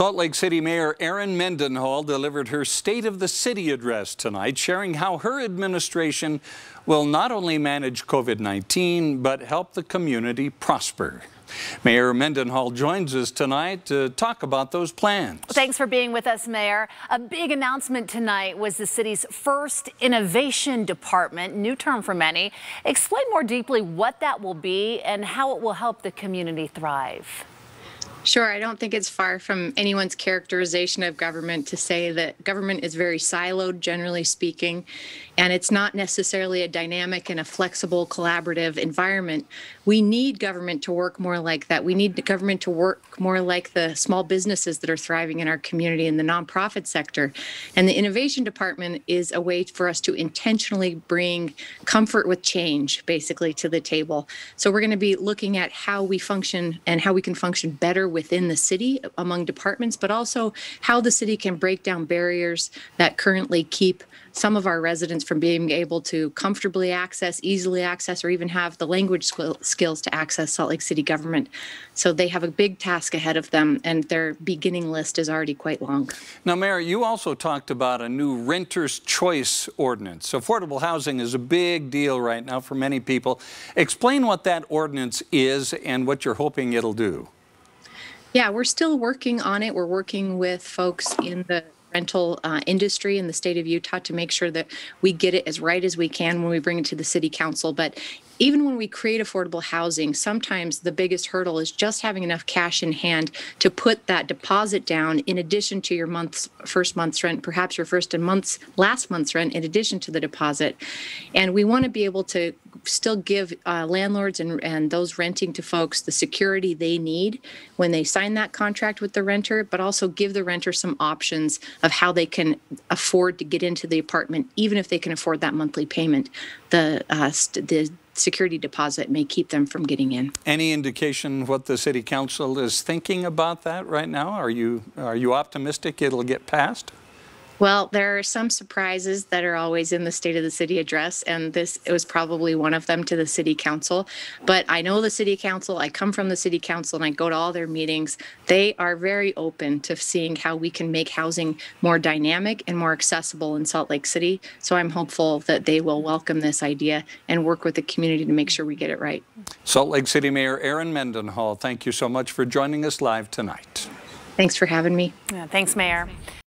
Salt Lake City Mayor Erin Mendenhall delivered her State of the City address tonight, sharing how her administration will not only manage COVID-19, but help the community prosper. Mayor Mendenhall joins us tonight to talk about those plans. Thanks for being with us, Mayor. A big announcement tonight was the city's first innovation department, new term for many. Explain more deeply what that will be and how it will help the community thrive. Sure. I don't think it's far from anyone's characterization of government to say that government is very siloed, generally speaking, and it's not necessarily a dynamic and a flexible, collaborative environment. We need government to work more like that. We need government to work more like the small businesses that are thriving in our community in the nonprofit sector. And the innovation department is a way for us to intentionally bring comfort with change, basically, to the table. So we're going to be looking at how we function and how we can function better within the city among departments, but also how the city can break down barriers that currently keep some of our residents from being able to comfortably access, easily access, or even have the language skills to access Salt Lake City government. So they have a big task ahead of them, and their beginning list is already quite long. Now, Mayor, you also talked about a new renter's choice ordinance. Affordable housing is a big deal right now for many people. Explain what that ordinance is and what you're hoping it'll do. Yeah, we're still working on it. We're working with folks in the rental uh, industry in the state of Utah to make sure that we get it as right as we can when we bring it to the city council. But even when we create affordable housing, sometimes the biggest hurdle is just having enough cash in hand to put that deposit down in addition to your month's first month's rent, perhaps your first and month's last month's rent in addition to the deposit. And we want to be able to still give uh, landlords and, and those renting to folks the security they need when they sign that contract with the renter, but also give the renter some options of how they can afford to get into the apartment, even if they can afford that monthly payment. The uh, the security deposit may keep them from getting in. Any indication what the city council is thinking about that right now? Are you are you optimistic it'll get passed? Well, there are some surprises that are always in the State of the City address, and this was probably one of them to the City Council. But I know the City Council, I come from the City Council, and I go to all their meetings. They are very open to seeing how we can make housing more dynamic and more accessible in Salt Lake City. So I'm hopeful that they will welcome this idea and work with the community to make sure we get it right. Salt Lake City Mayor Erin Mendenhall, thank you so much for joining us live tonight. Thanks for having me. Yeah, thanks, Mayor.